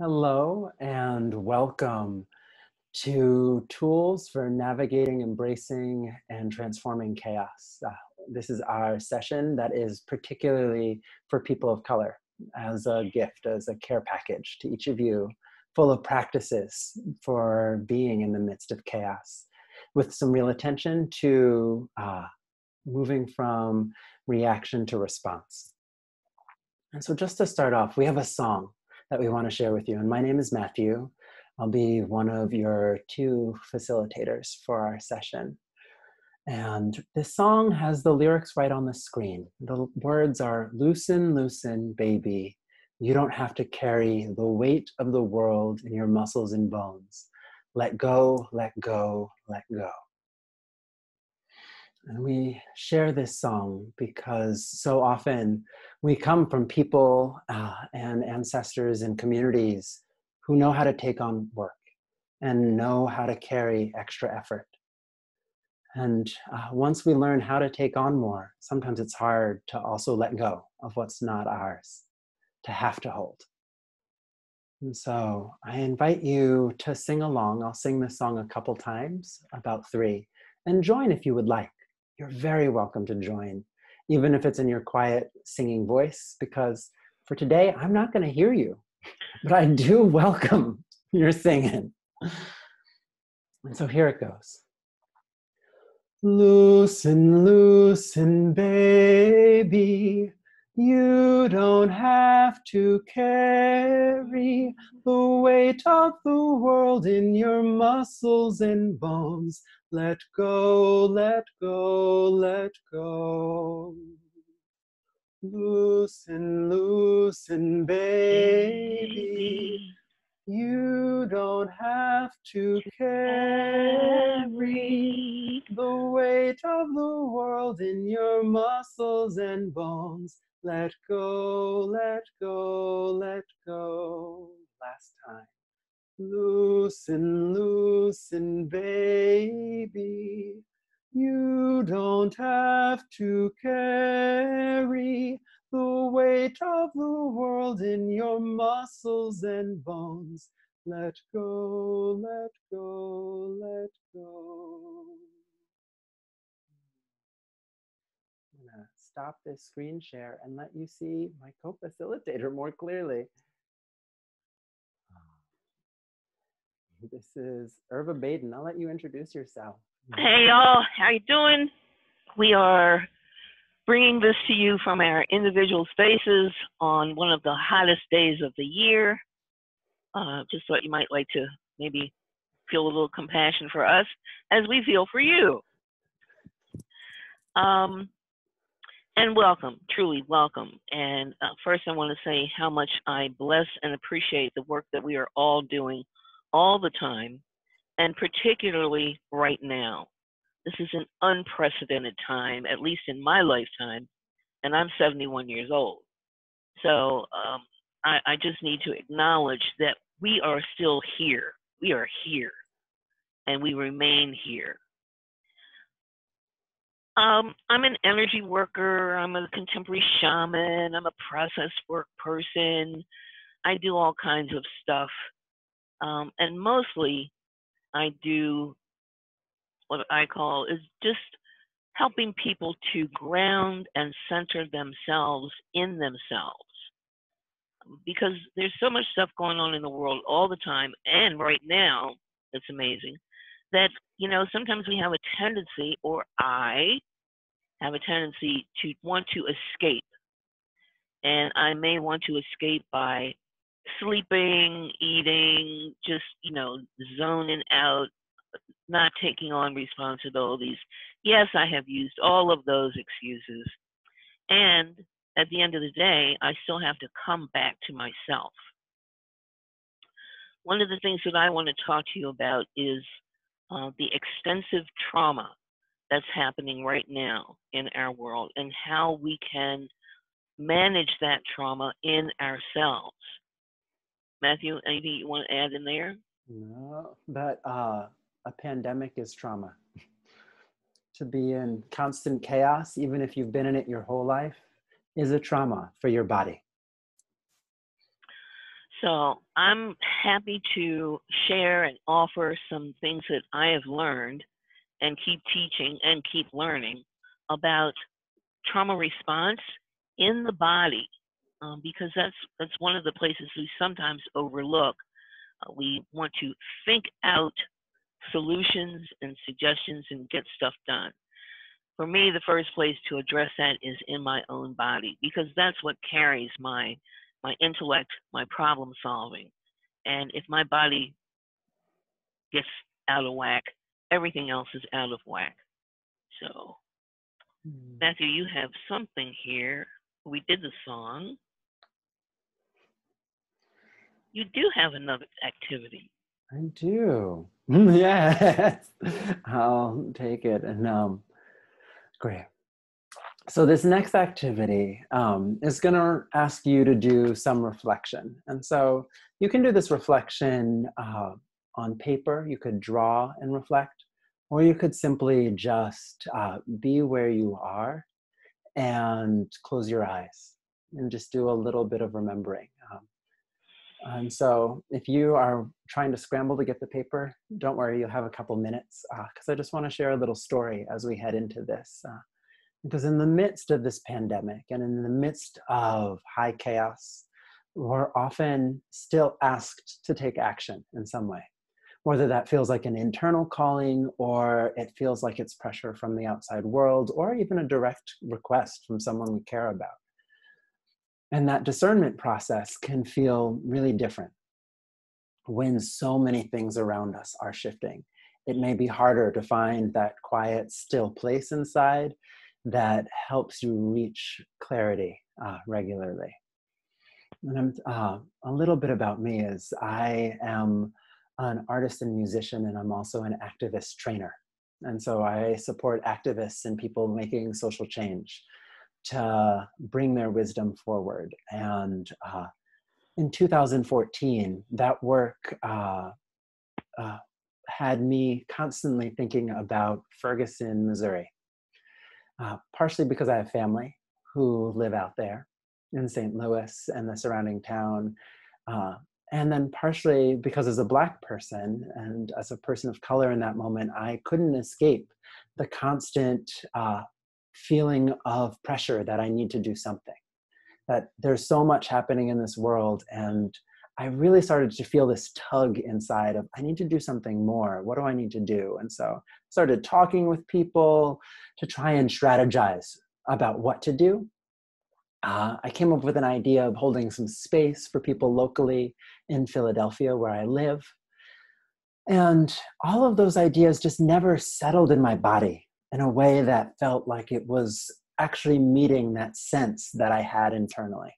Hello and welcome to Tools for Navigating, Embracing, and Transforming Chaos. Uh, this is our session that is particularly for people of color as a gift, as a care package to each of you, full of practices for being in the midst of chaos, with some real attention to uh, moving from reaction to response. And so, just to start off, we have a song that we want to share with you. And my name is Matthew. I'll be one of your two facilitators for our session. And this song has the lyrics right on the screen. The words are Loosen, loosen, baby. You don't have to carry the weight of the world in your muscles and bones. Let go, let go, let go. And we share this song because so often we come from people uh, and ancestors and communities who know how to take on work and know how to carry extra effort. And uh, once we learn how to take on more, sometimes it's hard to also let go of what's not ours, to have to hold. And so I invite you to sing along. I'll sing this song a couple times, about three, and join if you would like you're very welcome to join, even if it's in your quiet singing voice, because for today, I'm not going to hear you, but I do welcome your singing. And so here it goes. Loosen, loosen, baby. You don't have to carry the weight of the world in your muscles and bones. Let go, let go, let go. Loosen, loosen, baby. You don't have to carry the weight of the world in your muscles and bones. Let go, let go, let go. Last time. Loosen, loosen, baby. You don't have to carry the weight of the world in your muscles and bones. Let go, let go, let go. I'm gonna stop this screen share and let you see my co-facilitator more clearly. This is Erva Baden. I'll let you introduce yourself. Hey y'all, how you doing? We are bringing this to you from our individual spaces on one of the hottest days of the year. Uh, just thought you might like to maybe feel a little compassion for us as we feel for you. Um, and welcome, truly welcome. And uh, first, I want to say how much I bless and appreciate the work that we are all doing all the time, and particularly right now. This is an unprecedented time, at least in my lifetime, and I'm 71 years old. So um, I, I just need to acknowledge that we are still here. We are here, and we remain here. Um, I'm an energy worker. I'm a contemporary shaman. I'm a process work person. I do all kinds of stuff. Um, and mostly, I do what I call is just helping people to ground and center themselves in themselves. Because there's so much stuff going on in the world all the time, and right now, it's amazing that, you know, sometimes we have a tendency, or I have a tendency to want to escape. And I may want to escape by sleeping, eating, just, you know, zoning out, not taking on responsibilities. Yes, I have used all of those excuses. And at the end of the day, I still have to come back to myself. One of the things that I want to talk to you about is uh, the extensive trauma that's happening right now in our world and how we can manage that trauma in ourselves. Matthew, anything you want to add in there? No, but uh, a pandemic is trauma. to be in constant chaos, even if you've been in it your whole life, is a trauma for your body. So I'm happy to share and offer some things that I have learned and keep teaching and keep learning about trauma response in the body um, because that's that's one of the places we sometimes overlook. Uh, we want to think out solutions and suggestions and get stuff done. For me, the first place to address that is in my own body because that's what carries my my intellect, my problem solving. And if my body gets out of whack, everything else is out of whack. So, mm. Matthew, you have something here. We did the song. You do have another activity. I do. yes. I'll take it. And um, great. So this next activity um, is going to ask you to do some reflection. And so you can do this reflection uh, on paper. You could draw and reflect, or you could simply just uh, be where you are and close your eyes and just do a little bit of remembering. Um, and so if you are trying to scramble to get the paper, don't worry, you'll have a couple minutes because uh, I just want to share a little story as we head into this. Uh, because in the midst of this pandemic and in the midst of high chaos, we're often still asked to take action in some way, whether that feels like an internal calling or it feels like it's pressure from the outside world or even a direct request from someone we care about. And that discernment process can feel really different when so many things around us are shifting. It may be harder to find that quiet, still place inside that helps you reach clarity uh, regularly. And uh, a little bit about me is I am an artist and musician, and I'm also an activist trainer. And so I support activists and people making social change to bring their wisdom forward. And uh, in 2014, that work uh, uh, had me constantly thinking about Ferguson, Missouri uh, partially because I have family who live out there in St. Louis and the surrounding town. Uh, and then partially because as a black person and as a person of color in that moment, I couldn't escape the constant uh, feeling of pressure that I need to do something. That there's so much happening in this world and I really started to feel this tug inside of I need to do something more. What do I need to do? And so started talking with people to try and strategize about what to do. Uh, I came up with an idea of holding some space for people locally in Philadelphia where I live. And all of those ideas just never settled in my body in a way that felt like it was actually meeting that sense that I had internally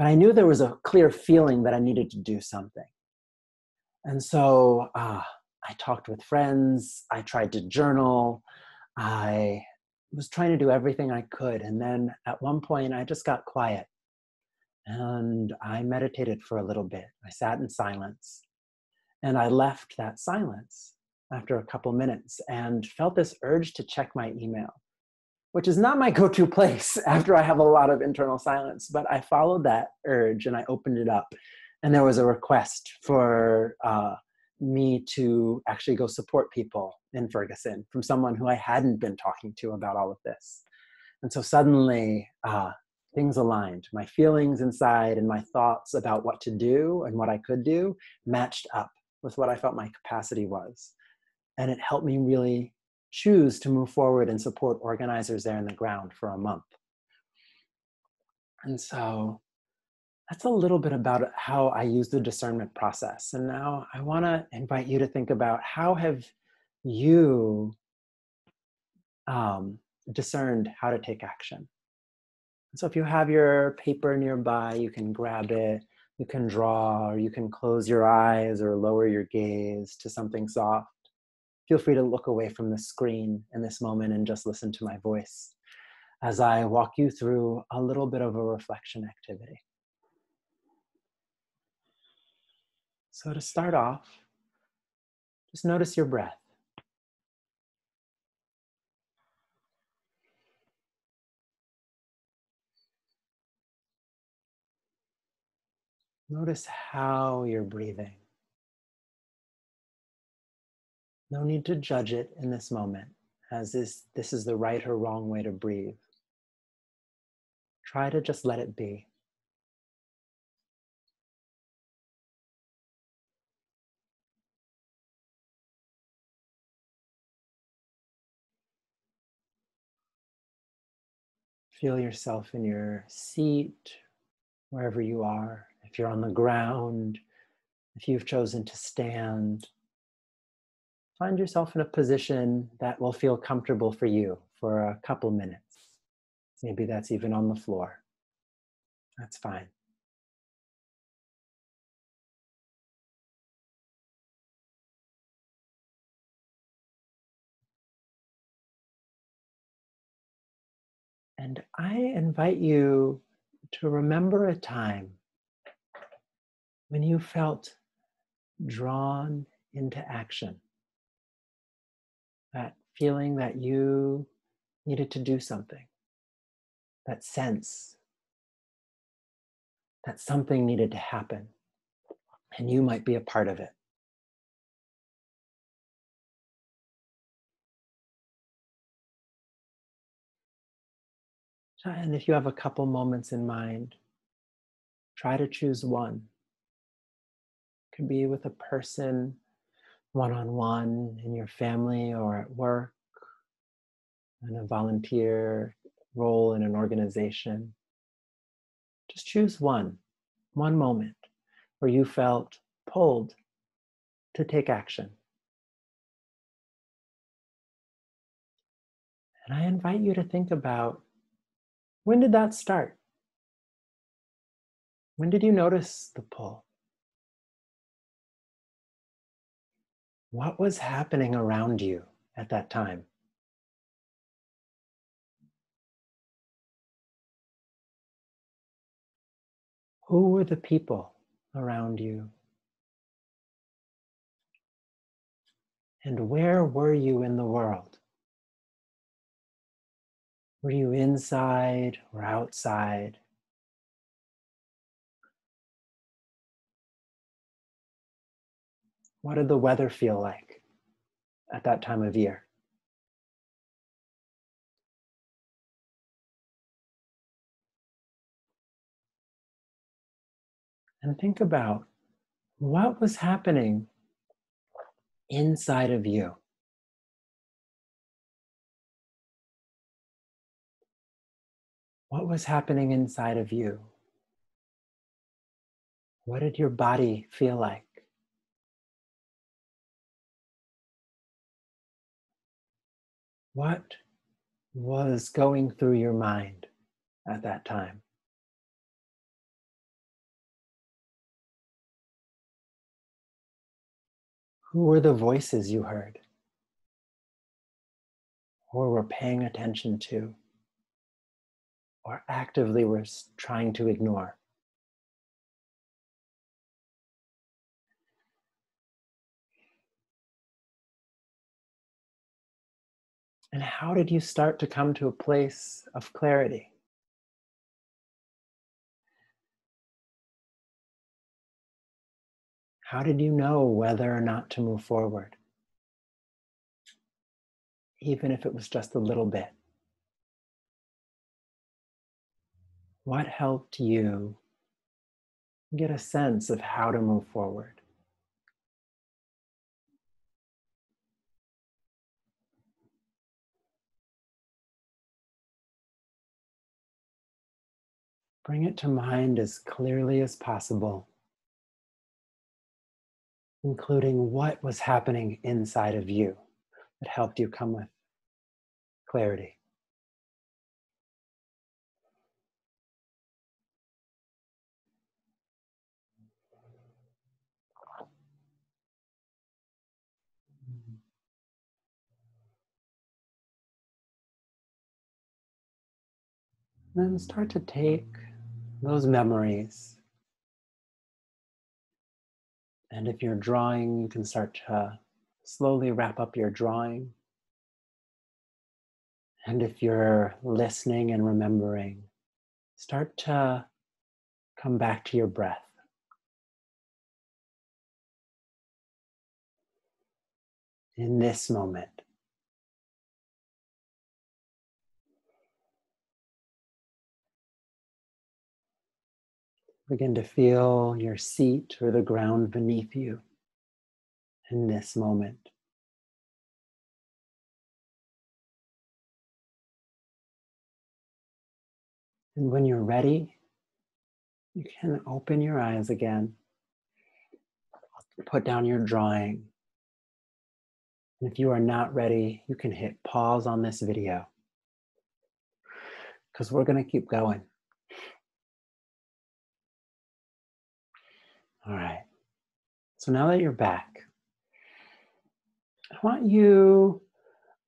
but I knew there was a clear feeling that I needed to do something. And so uh, I talked with friends, I tried to journal, I was trying to do everything I could. And then at one point, I just got quiet and I meditated for a little bit. I sat in silence and I left that silence after a couple minutes and felt this urge to check my email which is not my go-to place after I have a lot of internal silence. But I followed that urge and I opened it up, and there was a request for uh, me to actually go support people in Ferguson from someone who I hadn't been talking to about all of this. And so suddenly uh, things aligned. My feelings inside and my thoughts about what to do and what I could do matched up with what I felt my capacity was. And it helped me really choose to move forward and support organizers there in the ground for a month. And so that's a little bit about how I use the discernment process. And now I want to invite you to think about how have you um, discerned how to take action. So if you have your paper nearby, you can grab it, you can draw, or you can close your eyes or lower your gaze to something soft feel free to look away from the screen in this moment and just listen to my voice as I walk you through a little bit of a reflection activity. So, to start off, just notice your breath. Notice how you're breathing. No need to judge it in this moment as this, this is the right or wrong way to breathe. Try to just let it be. Feel yourself in your seat, wherever you are. If you're on the ground, if you've chosen to stand, find yourself in a position that will feel comfortable for you for a couple minutes. Maybe that's even on the floor. That's fine. And I invite you to remember a time when you felt drawn into action. Feeling that you needed to do something, that sense that something needed to happen, and you might be a part of it. And if you have a couple moments in mind, try to choose one. It could be with a person one on one in your family or at work, in a volunteer role in an organization. Just choose one, one moment where you felt pulled to take action. And I invite you to think about when did that start? When did you notice the pull? What was happening around you at that time? Who were the people around you? And where were you in the world? Were you inside or outside? What did the weather feel like at that time of year? And think about what was happening inside of you. What was happening inside of you? What did your body feel like? What was going through your mind at that time? Who were the voices you heard or were paying attention to? or actively we're trying to ignore. And how did you start to come to a place of clarity? How did you know whether or not to move forward? Even if it was just a little bit. What helped you get a sense of how to move forward? Bring it to mind as clearly as possible, including what was happening inside of you that helped you come with clarity. Then start to take those memories. And if you're drawing, you can start to slowly wrap up your drawing. And if you're listening and remembering, start to come back to your breath. In this moment, Begin to feel your seat or the ground beneath you in this moment. And when you're ready, you can open your eyes again. Put down your drawing. And if you are not ready, you can hit pause on this video because we're going to keep going. All right. So now that you're back, I want you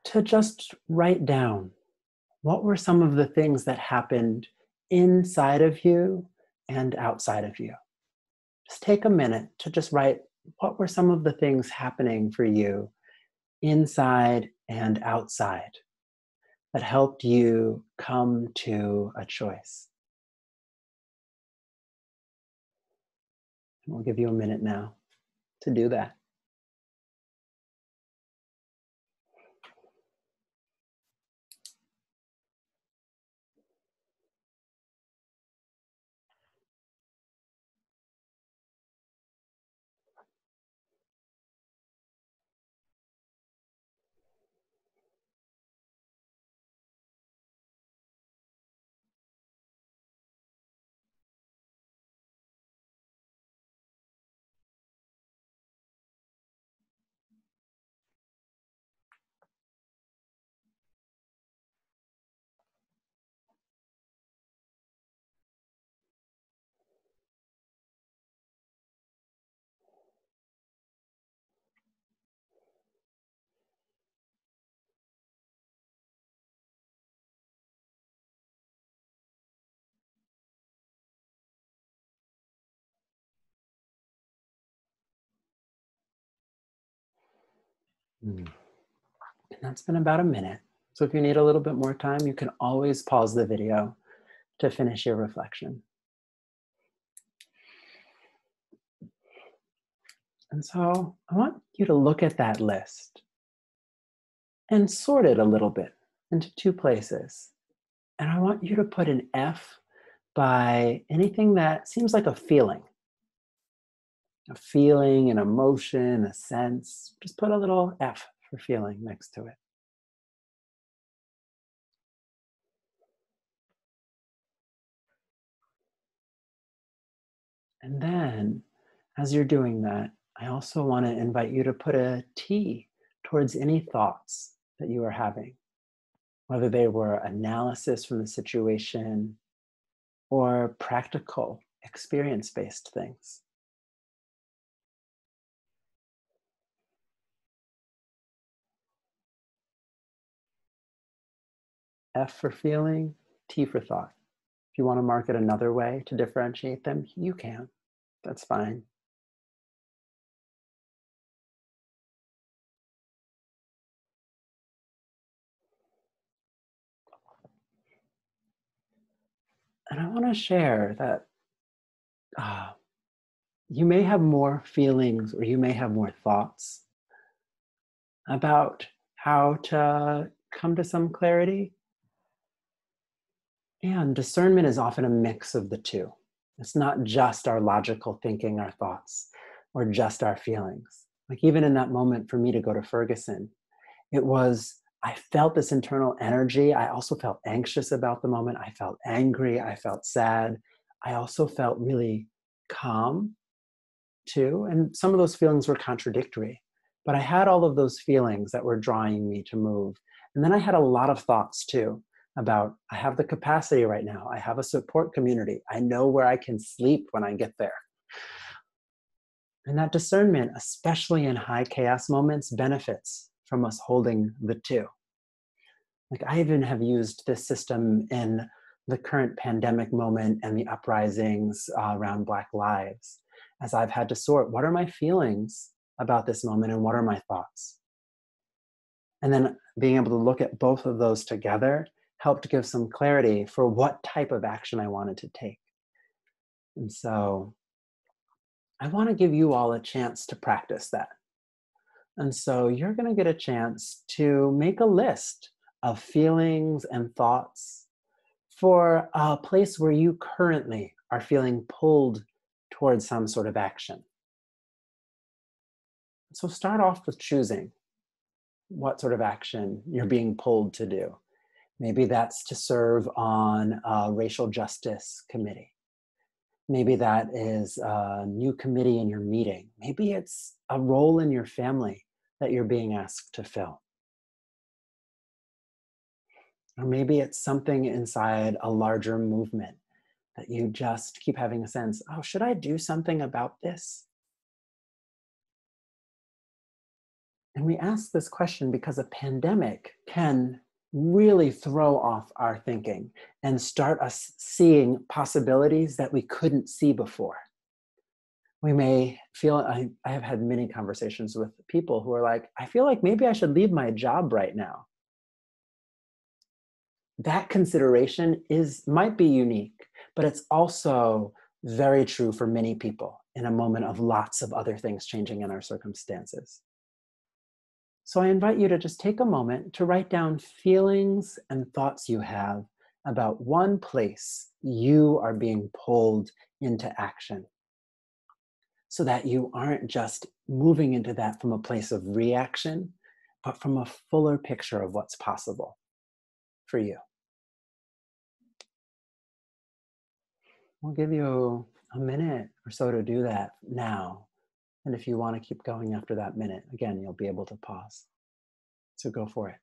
to just write down what were some of the things that happened inside of you and outside of you. Just take a minute to just write what were some of the things happening for you inside and outside that helped you come to a choice. We'll give you a minute now to do that. Mm. And that's been about a minute. So if you need a little bit more time, you can always pause the video to finish your reflection. And so I want you to look at that list and sort it a little bit into two places. And I want you to put an F by anything that seems like a feeling a feeling, an emotion, a sense. Just put a little F for feeling next to it. And then, as you're doing that, I also want to invite you to put a T towards any thoughts that you are having, whether they were analysis from the situation or practical experience based things. F for feeling, T for thought. If you want to mark it another way to differentiate them, you can. That's fine. And I want to share that uh, you may have more feelings or you may have more thoughts about how to come to some clarity and discernment is often a mix of the two. It's not just our logical thinking, our thoughts, or just our feelings. Like, even in that moment for me to go to Ferguson, it was, I felt this internal energy. I also felt anxious about the moment. I felt angry. I felt sad. I also felt really calm too. And some of those feelings were contradictory. But I had all of those feelings that were drawing me to move. And then I had a lot of thoughts too about I have the capacity right now. I have a support community. I know where I can sleep when I get there. And that discernment, especially in high chaos moments, benefits from us holding the two. Like I even have used this system in the current pandemic moment and the uprisings uh, around Black lives, as I've had to sort what are my feelings about this moment and what are my thoughts. And then being able to look at both of those together helped give some clarity for what type of action I wanted to take. And so I want to give you all a chance to practice that. And so you're going to get a chance to make a list of feelings and thoughts for a place where you currently are feeling pulled towards some sort of action. So start off with choosing what sort of action you're being pulled to do. Maybe that's to serve on a racial justice committee. Maybe that is a new committee in your meeting. Maybe it's a role in your family that you're being asked to fill. Or maybe it's something inside a larger movement that you just keep having a sense oh, should I do something about this? And we ask this question because a pandemic can really throw off our thinking and start us seeing possibilities that we couldn't see before. We may feel, I, I have had many conversations with people who are like, I feel like maybe I should leave my job right now. That consideration is might be unique, but it's also very true for many people in a moment of lots of other things changing in our circumstances. So I invite you to just take a moment to write down feelings and thoughts you have about one place you are being pulled into action so that you aren't just moving into that from a place of reaction, but from a fuller picture of what's possible for you. We'll give you a minute or so to do that now. And if you want to keep going after that minute, again, you'll be able to pause. So go for it.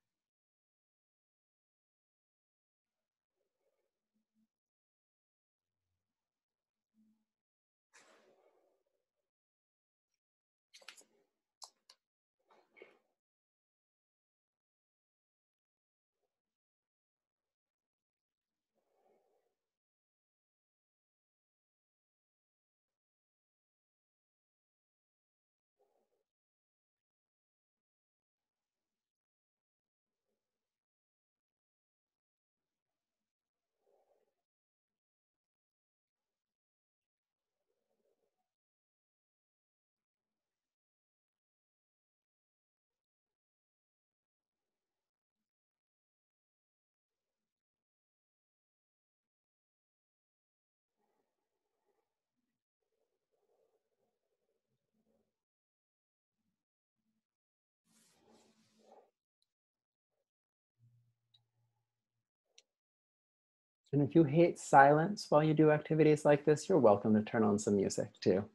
And if you hate silence while you do activities like this, you're welcome to turn on some music too.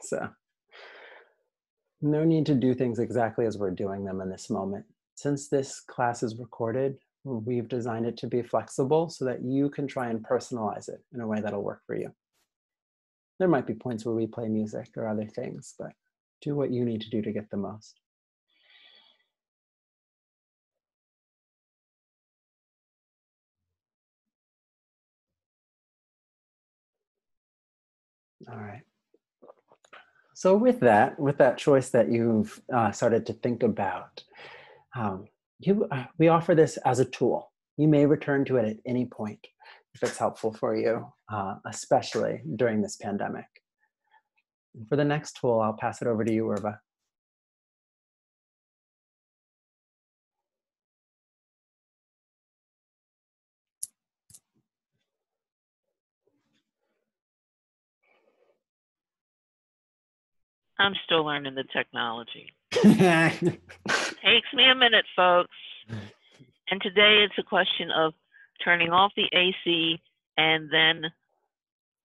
So, no need to do things exactly as we're doing them in this moment. Since this class is recorded, we've designed it to be flexible so that you can try and personalize it in a way that'll work for you. There might be points where we play music or other things, but do what you need to do to get the most. All right. So with that, with that choice that you've uh, started to think about, um, you, uh, we offer this as a tool. You may return to it at any point if it's helpful for you, uh, especially during this pandemic. For the next tool, I'll pass it over to you, Erva. I'm still learning the technology. Takes me a minute, folks. And today it's a question of turning off the AC and then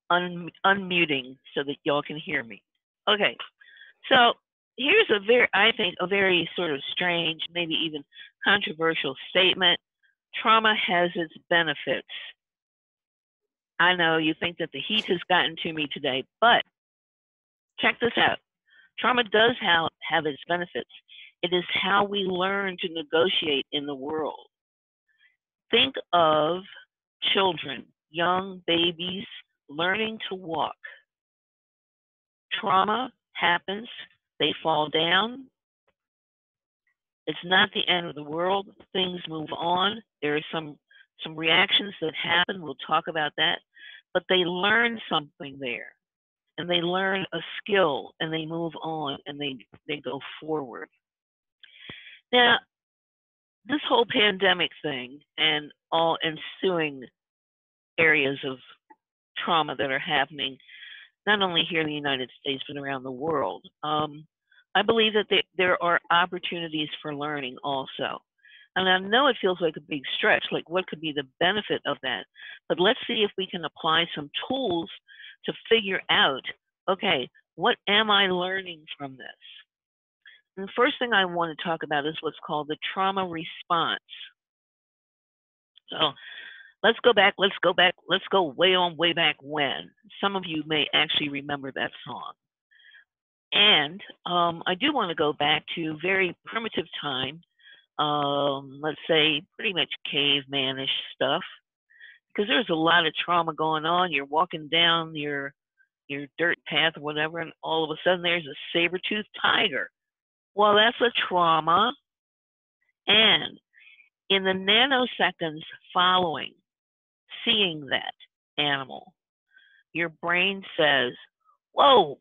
un- unmuting so that y'all can hear me. Okay, so here's a very, I think, a very sort of strange, maybe even controversial statement. Trauma has its benefits. I know you think that the heat has gotten to me today, but check this out. Trauma does have, have its benefits. It is how we learn to negotiate in the world. Think of children, young babies, learning to walk. Trauma happens, they fall down. It's not the end of the world. Things move on. There are some some reactions that happen. We'll talk about that. But they learn something there and they learn a skill and they move on and they they go forward Now, this whole pandemic thing and all ensuing areas of trauma that are happening, not only here in the United States, but around the world, um, I believe that they, there are opportunities for learning also. And I know it feels like a big stretch, like what could be the benefit of that? But let's see if we can apply some tools to figure out okay, what am I learning from this? And the first thing I want to talk about is what's called the trauma response. So let's go back, let's go back, let's go way on, way back when. Some of you may actually remember that song. And um, I do want to go back to very primitive time, um, let's say pretty much cavemanish stuff, because there's a lot of trauma going on. You're walking down your your dirt path or whatever, and all of a sudden there's a saber-toothed tiger. Well, that's a trauma. And in the nanoseconds following seeing that animal, your brain says, Whoa,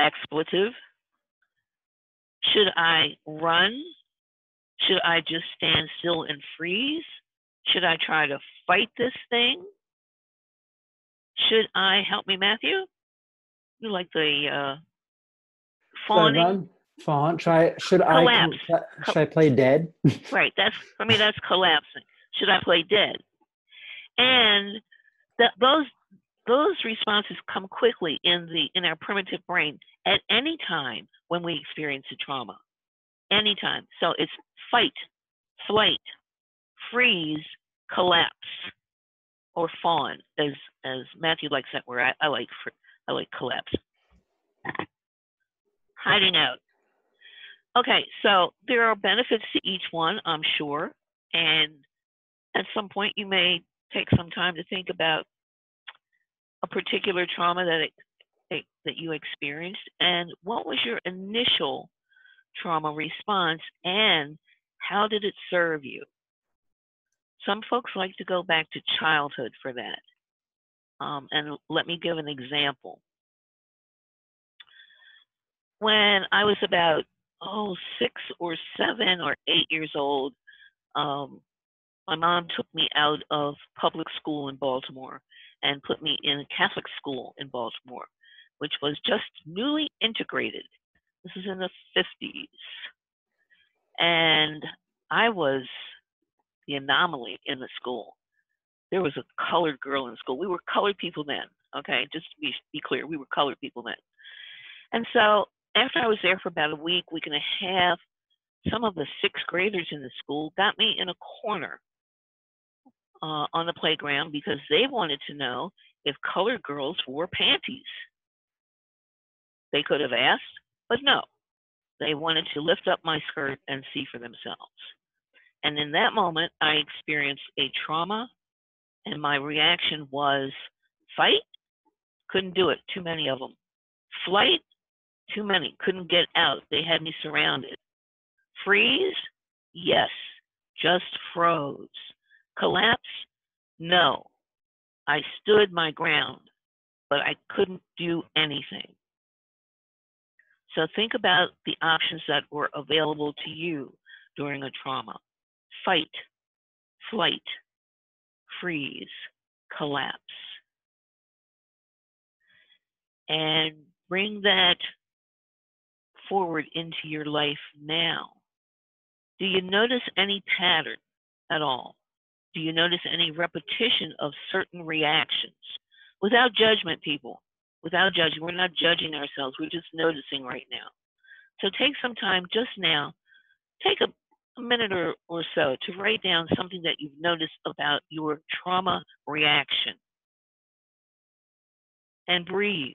expletive. Should I run? Should I just stand still and freeze? Should I try to fight this thing? Should I help me, Matthew? You like the uh, fawning? Fawn. Try. Should Collapse. I? Should I play dead? right. That's for me. That's collapsing. Should I play dead? And that those those responses come quickly in the in our primitive brain at any time when we experience a trauma. Anytime. So it's fight, flight, freeze, collapse or fawn, as as Matthew likes that word. I, I like I like collapse. Hiding out. Okay, so there are benefits to each one, I'm sure, and at some point you may take some time to think about a particular trauma that it, it, that you experienced and what was your initial trauma response and how did it serve you some folks like to go back to childhood for that. Um, and let me give an example. When I was about, oh, six or seven or eight years old, um, my mom took me out of public school in Baltimore and put me in a Catholic school in Baltimore, which was just newly integrated. This is in the 50s. And I was the anomaly in the school. There was a colored girl in school. We were colored people then, okay? Just to be, be clear, we were colored people then. And so after I was there for about a week, week and a half, some of the sixth graders in the school got me in a corner uh, on the playground because they wanted to know if colored girls wore panties. They could have asked, but no. They wanted to lift up my skirt and see for themselves. And in that moment, I experienced a trauma, and my reaction was fight, couldn't do it, too many of them. Flight, too many, couldn't get out, they had me surrounded. Freeze, yes, just froze. Collapse, no. I stood my ground, but I couldn't do anything. So think about the options that were available to you during a trauma fight, flight, freeze, collapse. And bring that forward into your life now. Do you notice any pattern at all? Do you notice any repetition of certain reactions? Without judgment, people. Without judging. We're not judging ourselves. We're just noticing right now. So take some time just now. Take a a minute or, or so to write down something that you've noticed about your trauma reaction. And breathe.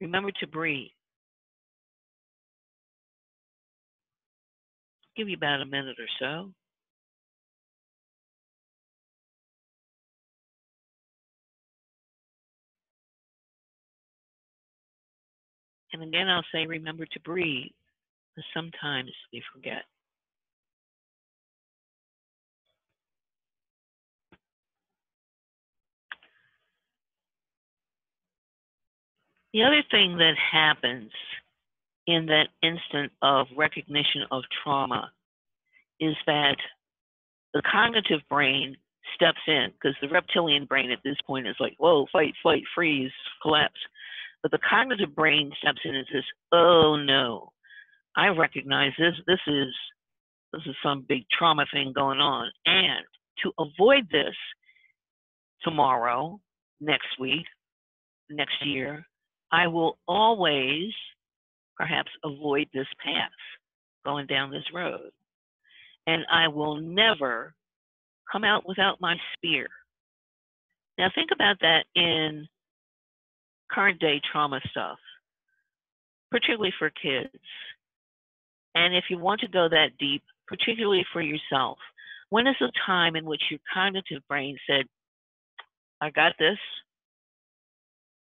Remember to breathe. Give you about a minute or so. And again, I'll say, remember to breathe, because sometimes we forget. The other thing that happens in that instant of recognition of trauma is that the cognitive brain steps in because the reptilian brain at this point is like, whoa, fight, flight, freeze, collapse. But the cognitive brain steps in and says, oh no, I recognize this. This is this is some big trauma thing going on. And to avoid this tomorrow, next week, next year, I will always perhaps avoid this path going down this road. And I will never come out without my spear. Now, think about that in current day trauma stuff, particularly for kids. And if you want to go that deep, particularly for yourself, when is the time in which your cognitive brain said, I got this,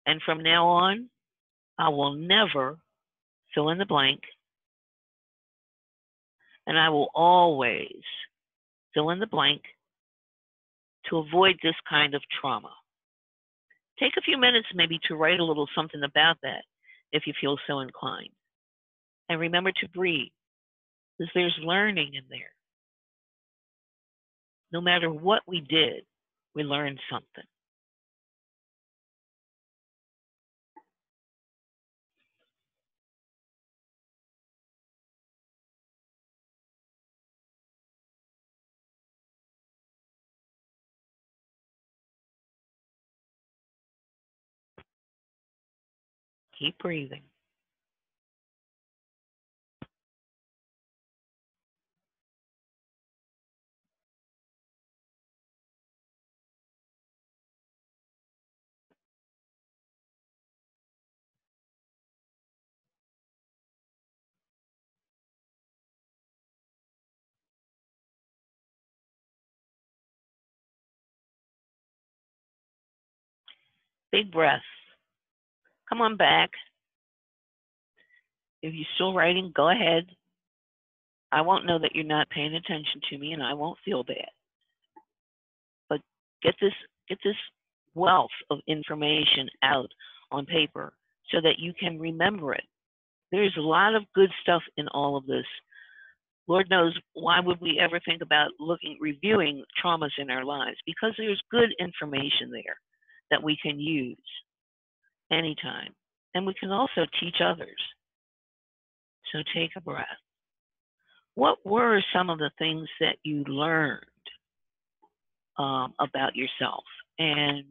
and from now on, I will never fill in the blank, and I will always fill in the blank to avoid this kind of trauma. Take a few minutes maybe to write a little something about that if you feel so inclined. And remember to breathe, because there's learning in there. No matter what we did, we learned something. Keep breathing. Big breath. Come on back. If you're still writing, go ahead. I won't know that you're not paying attention to me and I won't feel bad. But get this get this wealth of information out on paper so that you can remember it. There's a lot of good stuff in all of this. Lord knows why would we ever think about looking reviewing traumas in our lives because there's good information there that we can use anytime. And we can also teach others. So take a breath. What were some of the things that you learned um, about yourself? And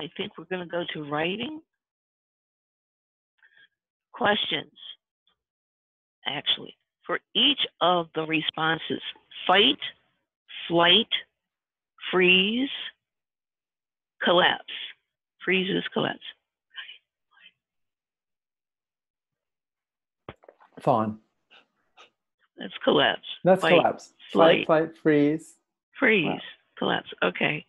I think we're going to go to writing. Questions, actually, for each of the responses fight, flight, freeze, collapse. Freezes, collapse. Fawn. That's collapse. That's Fight, collapse. Flight, flight. flight, freeze. Freeze, Wow. collapse. Okay.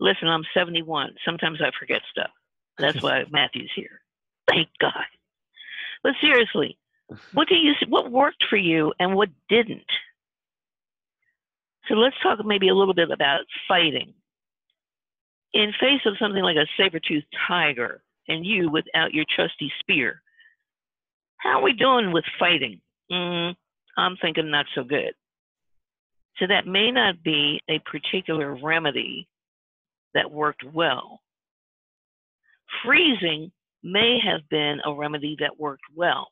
Listen, I'm 71. Sometimes I forget stuff. That's why Matthew's here. Thank God. But seriously, what do you what worked for you and what didn't? So let's talk maybe a little bit about fighting. In face of something like a saber-toothed tiger and you without your trusty spear, how are we doing with fighting? Mm, I'm thinking not so good. So that may not be a particular remedy that worked well. Freezing may have been a remedy that worked well,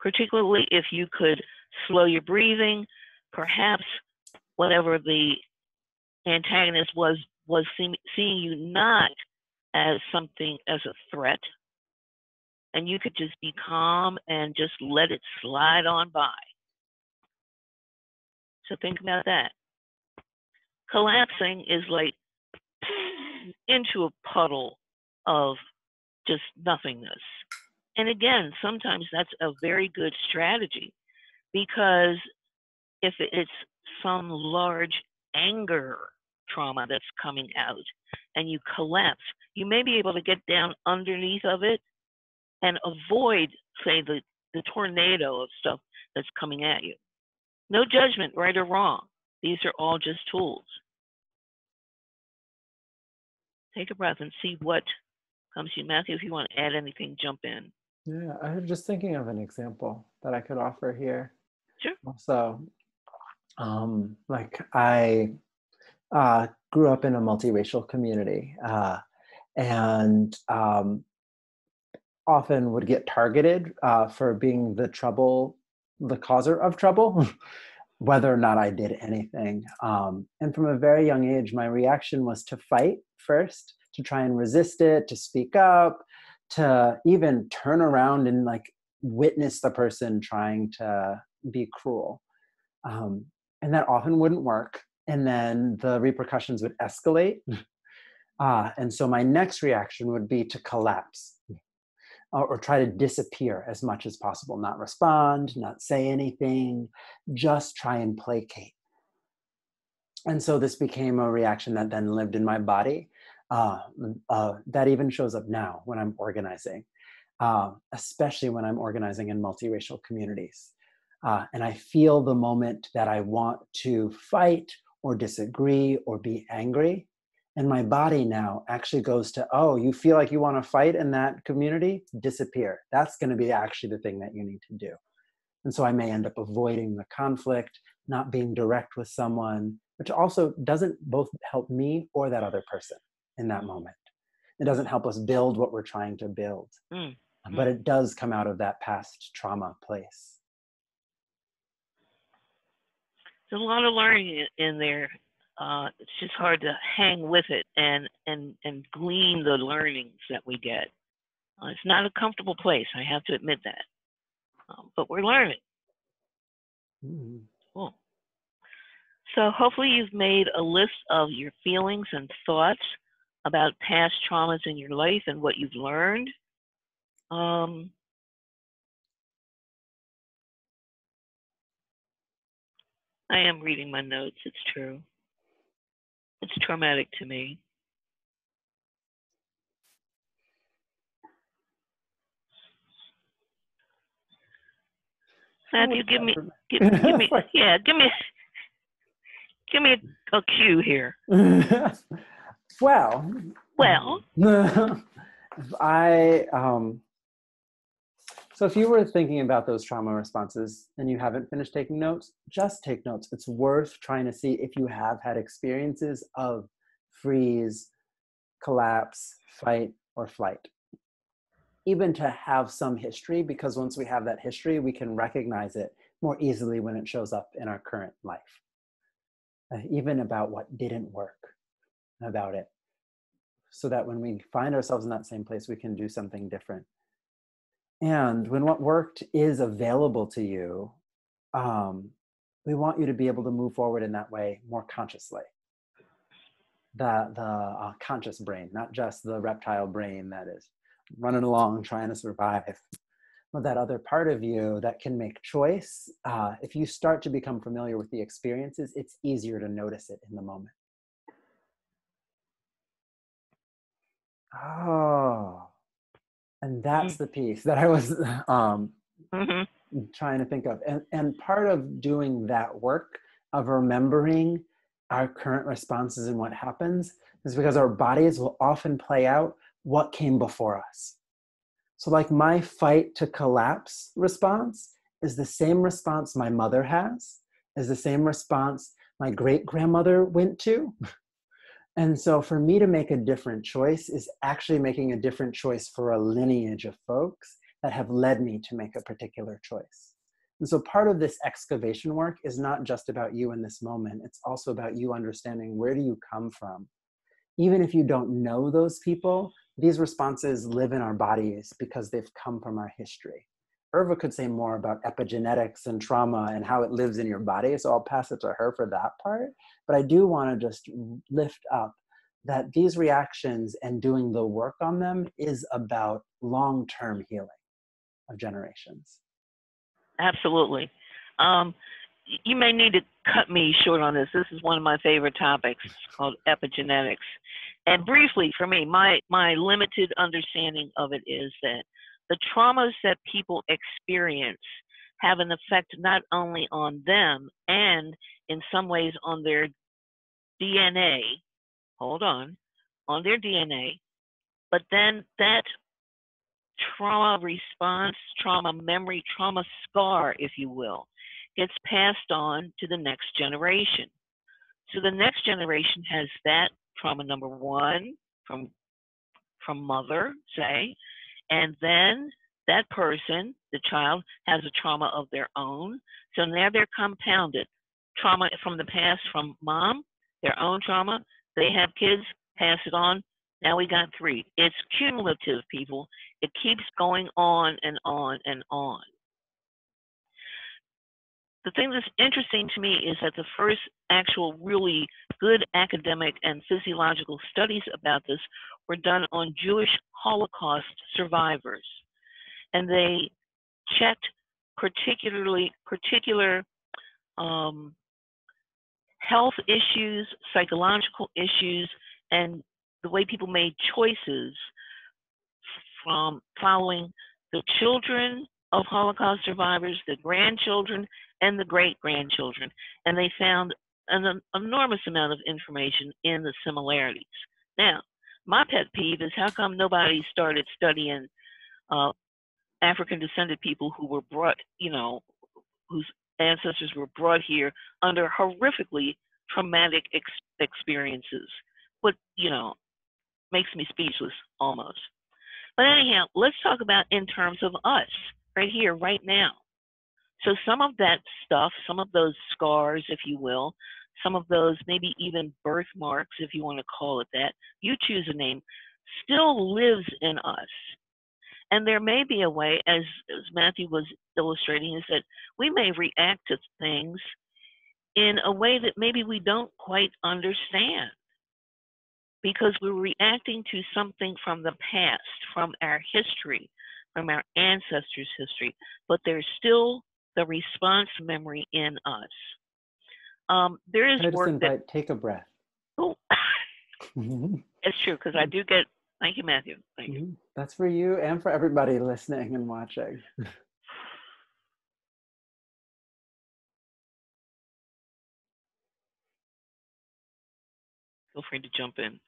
particularly if you could slow your breathing, perhaps whatever the antagonist was was seeing, seeing you not as something as a threat. And you could just be calm and just let it slide on by. So think about that. Collapsing is like into a puddle of just nothingness. And again sometimes that's a very good strategy because if it's some large anger trauma that's coming out and you collapse, you may be able to get down underneath of it and avoid, say, the, the tornado of stuff that's coming at you. No judgment, right or wrong. These are all just tools. Take a breath and see what comes to you. Matthew, if you want to add anything, jump in. Yeah, I was just thinking of an example that I could offer here. Sure. Also, um, like I uh, grew up in a multiracial community uh, and um, often would get targeted uh, for being the trouble, the causer of trouble, whether or not I did anything. Um, and from a very young age, my reaction was to fight first, to try and resist it, to speak up, to even turn around and like witness the person trying to be cruel. Um, and that often wouldn't work. And then the repercussions would escalate. Uh, and so my next reaction would be to collapse or, or try to disappear as much as possible, not respond, not say anything, just try and placate. And so this became a reaction that then lived in my body. Uh, uh, that even shows up now when I'm organizing, uh, especially when I'm organizing in multiracial communities. Uh, and I feel the moment that I want to fight or disagree or be angry. And my body now actually goes to, oh, you feel like you want to fight in that community? Disappear. That's going to be actually the thing that you need to do. And so I may end up avoiding the conflict, not being direct with someone, which also doesn't both help me or that other person in that moment. It doesn't help us build what we're trying to build, mm. but it does come out of that past trauma place. There's a lot of learning in there. Uh, it's just hard to hang with it and and and glean the learnings that we get. Uh, it's not a comfortable place. I have to admit that, um, but we're learning. Mm-hmm. Cool. So hopefully you've made a list of your feelings and thoughts about past traumas in your life and what you've learned. Um, I am reading my notes, it's true. It's traumatic to me. Matthew, give me, give, give me, yeah, give me, give me a, a cue here. well, well, I um, so if you were thinking about those trauma responses and you haven't finished taking notes, just take notes. It's worth trying to see if you have had experiences of freeze, collapse, fight, or flight. Even to have some history, because once we have that history, we can recognize it more easily when it shows up in our current life. Uh, even about what didn't work about it. So that when we find ourselves in that same place, we can do something different and when what worked is available to you, um, we want you to be able to move forward in that way more consciously. The, the uh, conscious brain, not just the reptile brain that is running along trying to survive, but that other part of you that can make choice. Uh, if you start to become familiar with the experiences, it's easier to notice it in the moment. Oh, and that's mm-hmm. the piece that i was um, mm-hmm. trying to think of and, and part of doing that work of remembering our current responses and what happens is because our bodies will often play out what came before us so like my fight to collapse response is the same response my mother has is the same response my great grandmother went to And so for me to make a different choice is actually making a different choice for a lineage of folks that have led me to make a particular choice. And so part of this excavation work is not just about you in this moment, it's also about you understanding where do you come from. Even if you don't know those people, these responses live in our bodies because they've come from our history. Erva could say more about epigenetics and trauma and how it lives in your body. So I'll pass it to her for that part. But I do want to just lift up that these reactions and doing the work on them is about long term healing of generations. Absolutely. Um, you may need to cut me short on this. This is one of my favorite topics called epigenetics. And briefly, for me, my, my limited understanding of it is that the traumas that people experience have an effect not only on them and in some ways on their DNA, hold on, on their DNA, but then that trauma response, trauma memory, trauma scar, if you will, gets passed on to the next generation. So the next generation has that trauma number one from from mother, say, and then that person, the child, has a trauma of their own. So now they're compounded. Trauma from the past from mom, their own trauma. They have kids, pass it on. Now we got three. It's cumulative, people. It keeps going on and on and on. The thing that's interesting to me is that the first actual really good academic and physiological studies about this were done on Jewish Holocaust survivors. And they checked particularly particular um, health issues, psychological issues, and the way people made choices from following the children of Holocaust survivors, the grandchildren, and the great grandchildren. And they found an enormous amount of information in the similarities. Now, my pet peeve is how come nobody started studying uh, African descended people who were brought, you know, whose ancestors were brought here under horrifically traumatic ex- experiences. What, you know, makes me speechless almost. But anyhow, let's talk about in terms of us right here, right now. So some of that stuff, some of those scars, if you will, some of those maybe even birthmarks, if you want to call it that, you choose a name, still lives in us. And there may be a way, as, as Matthew was illustrating, is that we may react to things in a way that maybe we don't quite understand because we're reacting to something from the past, from our history, from our ancestors' history, but there's still the response memory in us. Um, there is work invite, that take a breath. Oh, it's true because I do get. Thank you, Matthew. Thank you. Mm-hmm. That's for you and for everybody listening and watching. Feel free to jump in.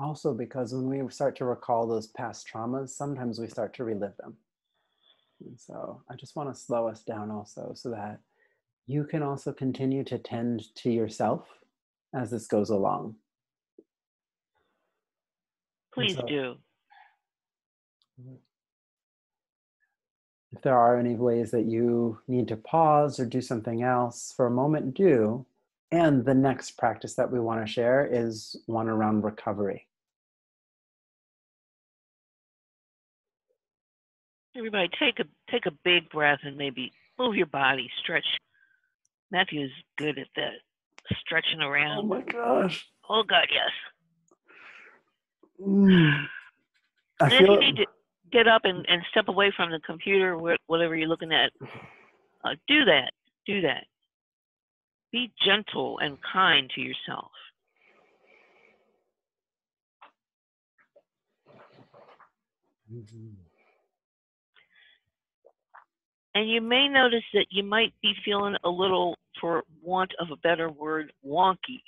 Also, because when we start to recall those past traumas, sometimes we start to relive them. And so I just want to slow us down also so that you can also continue to tend to yourself as this goes along. Please so, do. If there are any ways that you need to pause or do something else for a moment, do. And the next practice that we want to share is one around recovery. Everybody, take a take a big breath and maybe move your body, stretch. Matthew is good at that, stretching around. Oh my gosh! Oh God, yes. Mm. I feel. You need to, get up and, and step away from the computer, whatever you're looking at. Uh, do that. Do that. Be gentle and kind to yourself. Mm-hmm. And you may notice that you might be feeling a little, for want of a better word, wonky.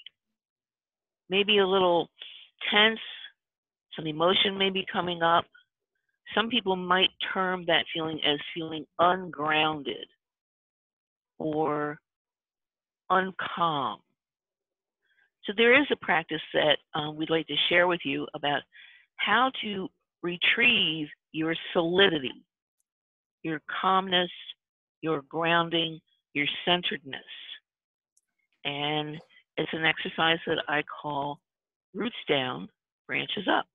Maybe a little tense. Some emotion may be coming up. Some people might term that feeling as feeling ungrounded or uncalm. So there is a practice that um, we'd like to share with you about how to retrieve your solidity, your calmness, your grounding, your centeredness. And it's an exercise that I call roots down, branches up.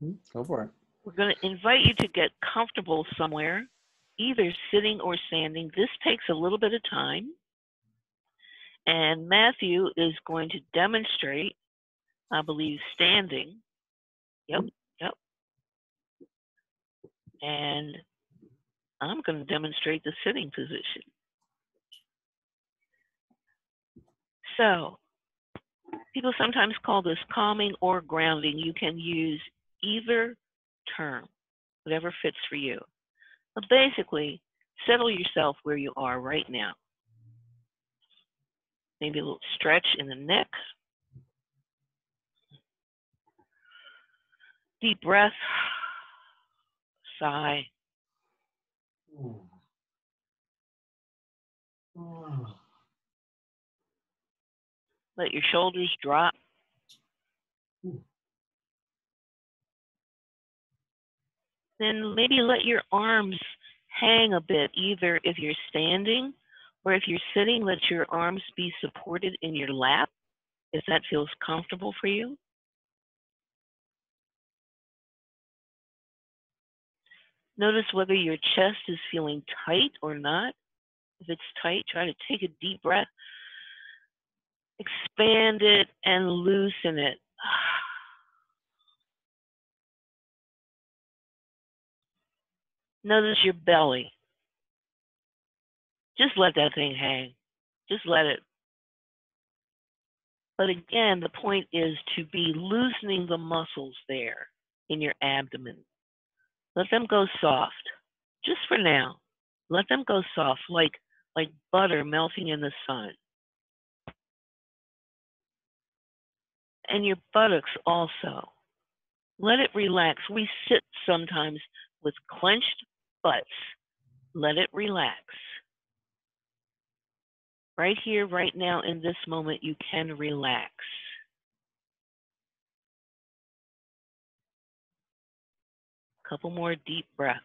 Hmm, go for it. We're going to invite you to get comfortable somewhere, either sitting or standing. This takes a little bit of time. And Matthew is going to demonstrate, I believe, standing. Yep, yep. And I'm going to demonstrate the sitting position. So, people sometimes call this calming or grounding. You can use either term, whatever fits for you. But basically, settle yourself where you are right now. Maybe a little stretch in the neck. Deep breath. Sigh. Let your shoulders drop. Then maybe let your arms hang a bit, either if you're standing or if you're sitting, let your arms be supported in your lap, if that feels comfortable for you. Notice whether your chest is feeling tight or not. If it's tight, try to take a deep breath, expand it, and loosen it. Notice your belly. Just let that thing hang. Just let it. But again, the point is to be loosening the muscles there in your abdomen. Let them go soft, just for now. Let them go soft, like like butter melting in the sun. And your buttocks also. Let it relax. We sit sometimes with clenched butts. Let it relax. Right here, right now, in this moment, you can relax. Couple more deep breaths.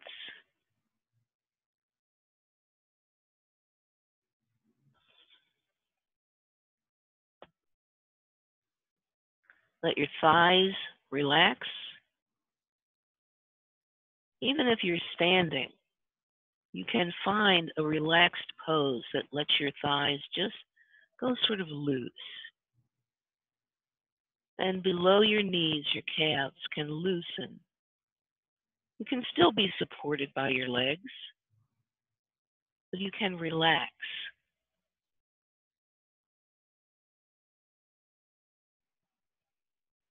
Let your thighs relax. Even if you're standing, you can find a relaxed pose that lets your thighs just go sort of loose. And below your knees, your calves can loosen you can still be supported by your legs, but you can relax.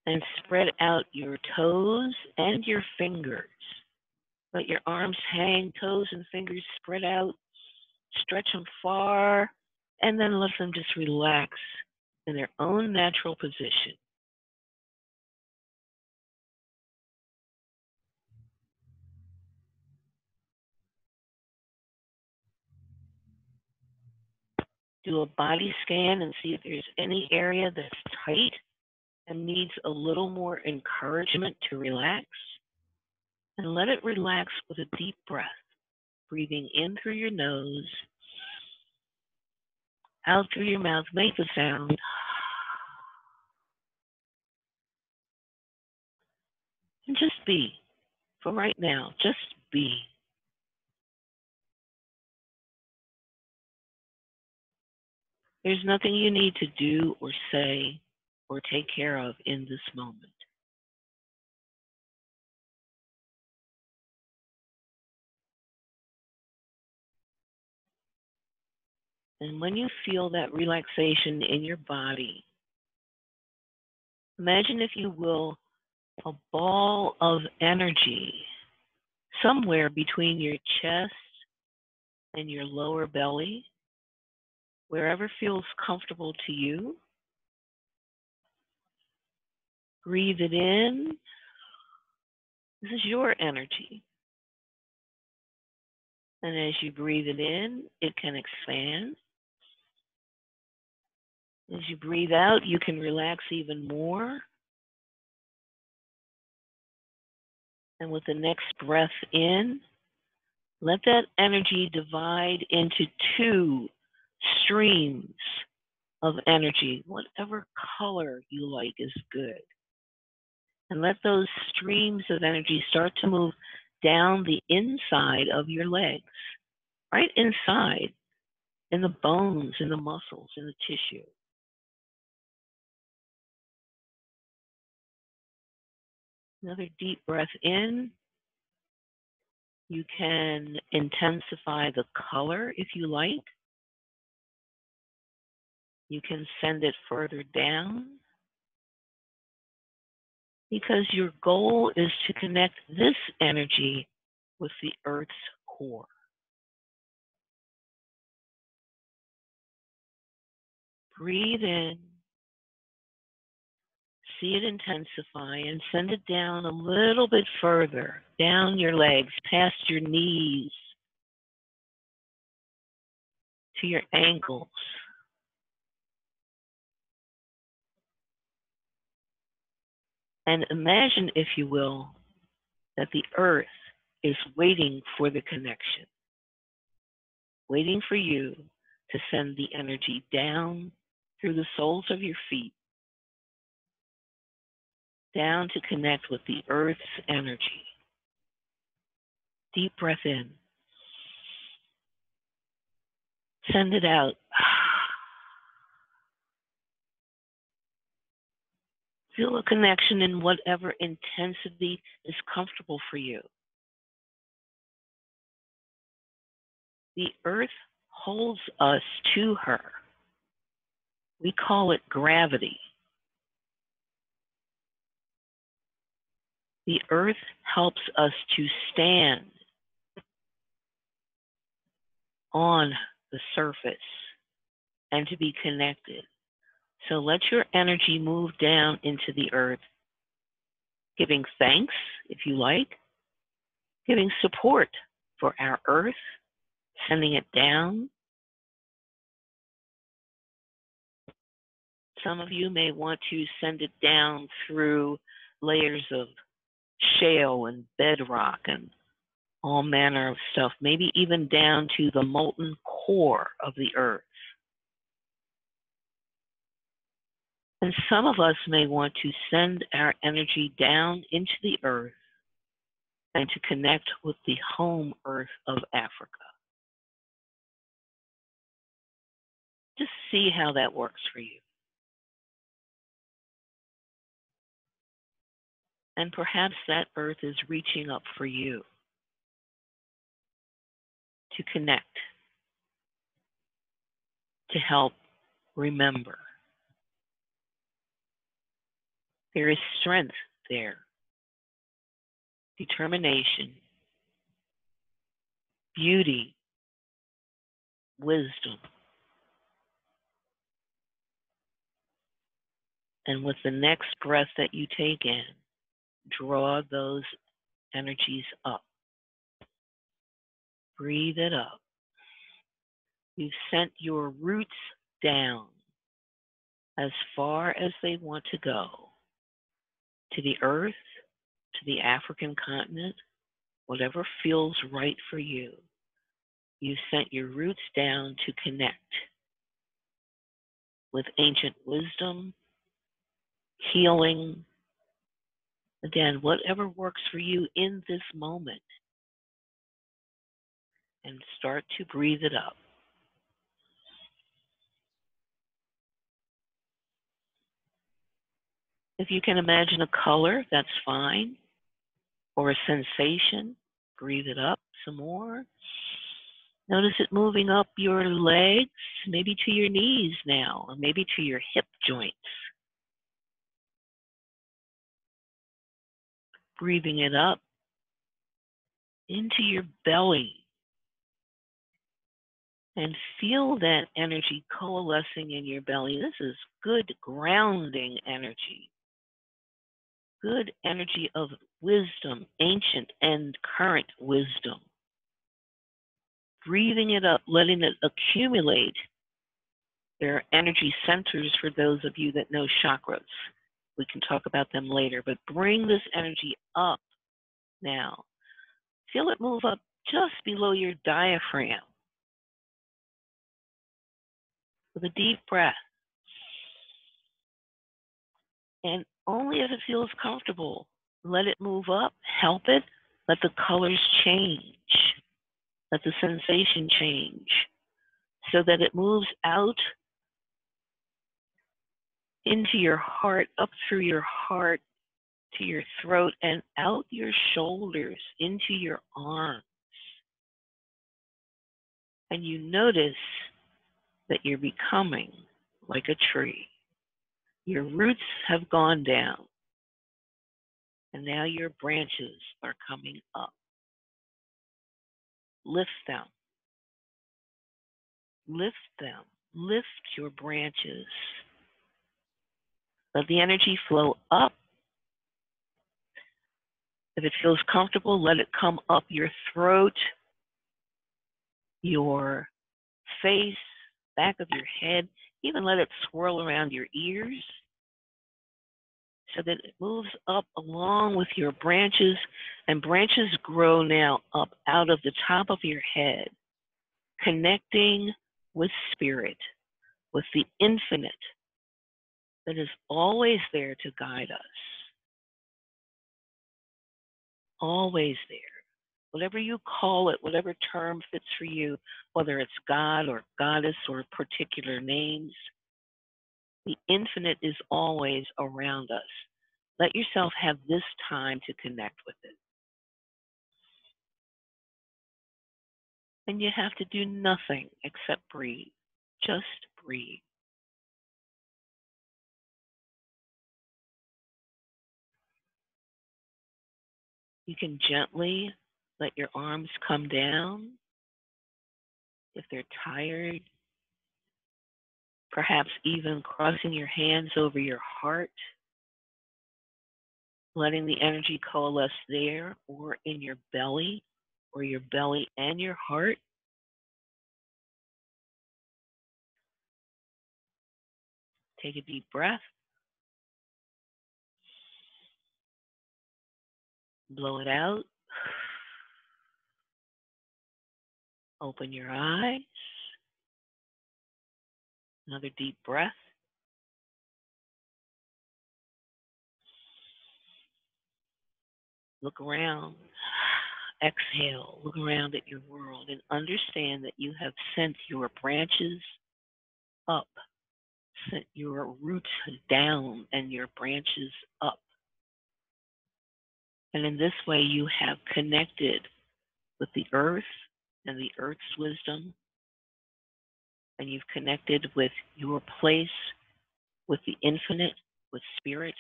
And spread out your toes and your fingers. Let your arms hang, toes and fingers spread out. Stretch them far, and then let them just relax in their own natural position. Do a body scan and see if there's any area that's tight and needs a little more encouragement to relax. And let it relax with a deep breath, breathing in through your nose, out through your mouth. Make the sound. And just be for right now. Just be. There's nothing you need to do or say or take care of in this moment. And when you feel that relaxation in your body, imagine, if you will, a ball of energy somewhere between your chest and your lower belly wherever feels comfortable to you. Breathe it in. This is your energy. And as you breathe it in, it can expand. As you breathe out, you can relax even more. And with the next breath in, let that energy divide into two streams of energy, whatever color you like is good. And let those streams of energy start to move down the inside of your legs, right inside, in the bones, in the muscles, in the tissue. Another deep breath in. You can intensify the color if you like. You can send it further down because your goal is to connect this energy with the Earth's core. breathe in, see it intensify, and send it down a little bit further, down your legs, past your knees, to your ankles. And imagine, if you will, that the earth is waiting for the connection, waiting for you to send the energy down through the soles of your feet, down to connect with the earth's energy. Deep breath in. Send it out. Feel a connection in whatever intensity is comfortable for you. The earth holds us to her. We call it gravity. The earth helps us to stand on the surface and to be connected. So let your energy move down into the earth, giving thanks, if you like, giving support for our earth, sending it down. Some of you may want to send it down through layers of shale and bedrock and all manner of stuff, maybe even down to the molten core of the earth. And some of us may want to send our energy down into the earth and to connect with the home earth of Africa. Just see how that works for you. And perhaps that earth is reaching up for you to connect, to help remember. There is strength there, determination, beauty, wisdom. And with the next breath that you take in, draw those energies up. Breathe it up. You've sent your roots down as far as they want to go to the earth, to the African continent, whatever feels right for you. You sent your roots down to connect with ancient wisdom, healing. Again, whatever works for you in this moment. And start to breathe it up. If you can imagine a color, that's fine. Or a sensation, breathe it up some more. Notice it moving up your legs, maybe to your knees now, or maybe to your hip joints. Breathing it up into your belly. And feel that energy coalescing in your belly. This is good grounding energy good energy of wisdom, ancient and current wisdom. Breathing it up, letting it accumulate. There are energy centers for those of you that know chakras. We can talk about them later, but bring this energy up now. Feel it move up just below your diaphragm. With a deep breath. And only if it feels comfortable. Let it move up, help it, let the colors change, let the sensation change so that it moves out into your heart, up through your heart to your throat, and out your shoulders into your arms. And you notice that you're becoming like a tree. Your roots have gone down, and now your branches are coming up. Lift them. Lift them lift your branches. Let the energy flow up. If it feels comfortable, let it come up your throat, your face, back of your head, even let it swirl around your ears so that it moves up along with your branches, and branches grow now up out of the top of your head, connecting with spirit, with the infinite that is always there to guide us. Always there. Whatever you call it, whatever term fits for you, whether it's God or goddess or particular names, the infinite is always around us. Let yourself have this time to connect with it. And you have to do nothing except breathe. Just breathe. You can gently let your arms come down if they're tired. Perhaps even crossing your hands over your heart, letting the energy coalesce there or in your belly or your belly and your heart. Take a deep breath. Blow it out. Open your eyes. Another deep breath. Look around. Exhale. Look around at your world and understand that you have sent your branches up, sent your roots down, and your branches up. And in this way, you have connected with the earth and the earth's wisdom. And you've connected with your place, with the infinite, with spirit.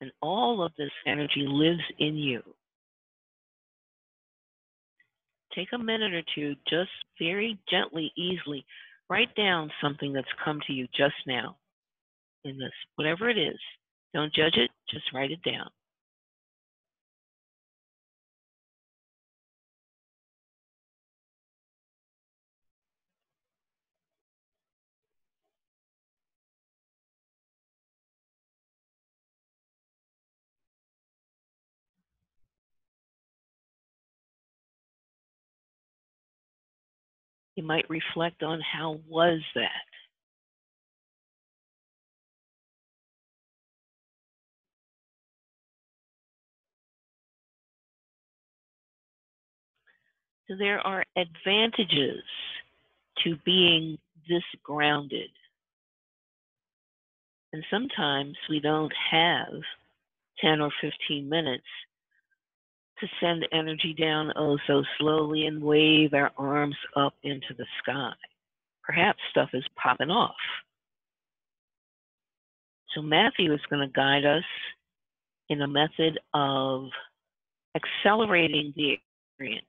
And all of this energy lives in you. Take a minute or two, just very gently, easily, write down something that's come to you just now in this, whatever it is. Don't judge it, just write it down. You might reflect on how was that? So there are advantages to being this grounded. And sometimes we don't have 10 or 15 minutes to send energy down oh so slowly and wave our arms up into the sky. Perhaps stuff is popping off. So Matthew is going to guide us in a method of accelerating the experience.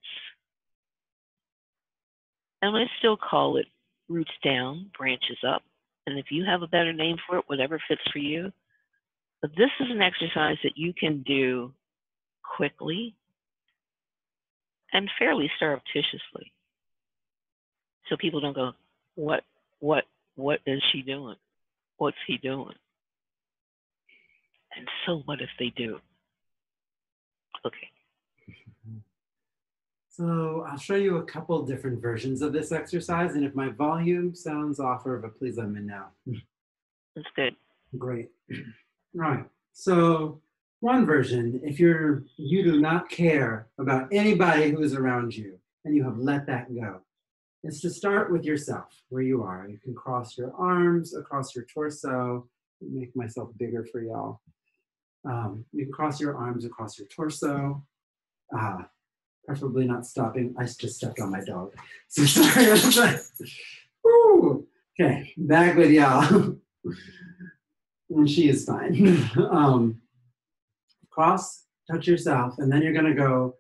To still call it roots down, branches up. And if you have a better name for it, whatever fits for you. But this is an exercise that you can do quickly and fairly surreptitiously. So people don't go, what, what, what is she doing? What's he doing? And so what if they do? Okay. So I'll show you a couple different versions of this exercise, and if my volume sounds off, or but please let me know. That's good. Great. Right. So one version, if you're you do not care about anybody who is around you and you have let that go, is to start with yourself where you are. You can cross your arms across your torso. Make myself bigger for y'all. Um, you can cross your arms across your torso. Uh, preferably not stopping. I just stepped on my dog. So sorry. Woo! Okay, back with y'all. and she is fine. um, cross, touch yourself, and then you're gonna go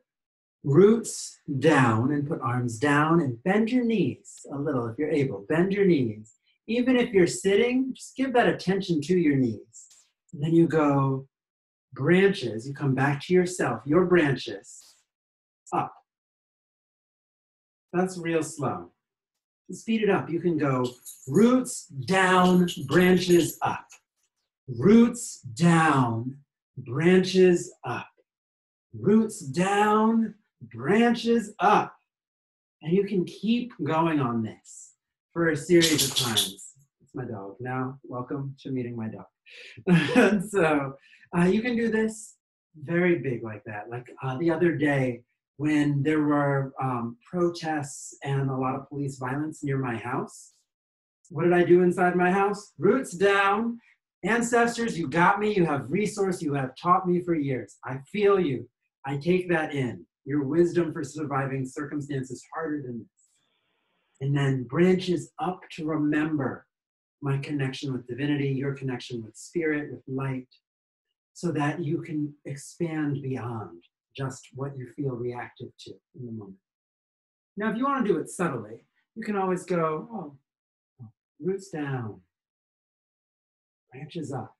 roots down and put arms down and bend your knees a little if you're able. Bend your knees. Even if you're sitting, just give that attention to your knees. And then you go branches, you come back to yourself, your branches, up. That's real slow. Speed it up. You can go roots down, branches up. Roots down, branches up. Roots down, branches up. And you can keep going on this for a series of times. It's my dog. Now, welcome to meeting my dog. so uh, you can do this very big like that. Like uh, the other day, when there were um, protests and a lot of police violence near my house, what did I do inside my house? Roots down. Ancestors, you got me. You have resource. You have taught me for years. I feel you. I take that in your wisdom for surviving circumstances harder than this. And then branches up to remember my connection with divinity, your connection with spirit, with light, so that you can expand beyond just what you feel reactive to in the moment. Now, if you want to do it subtly, you can always go, oh, roots down, branches up.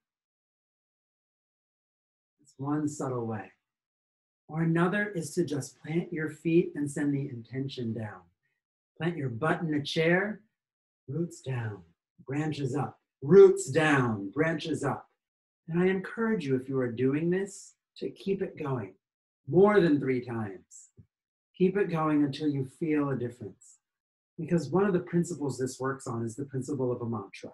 It's one subtle way. Or another is to just plant your feet and send the intention down. Plant your butt in a chair, roots down, branches up, roots down, branches up. And I encourage you, if you are doing this, to keep it going more than three times. Keep it going until you feel a difference. Because one of the principles this works on is the principle of a mantra,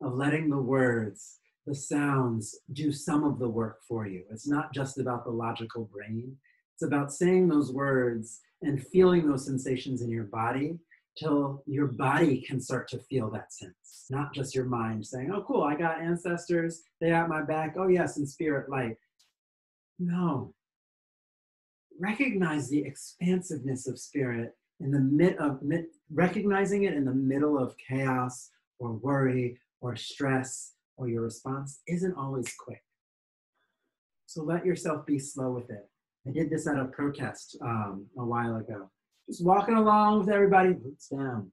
of letting the words the sounds do some of the work for you. It's not just about the logical brain, it's about saying those words and feeling those sensations in your body till your body can start to feel that sense, not just your mind saying, oh, cool, I got ancestors, they got my back, oh, yes, in spirit light. No. Recognize the expansiveness of spirit in the mid of mid, recognizing it in the middle of chaos or worry or stress or your response isn't always quick. So let yourself be slow with it. I did this at a protest um, a while ago. Just walking along with everybody, roots down,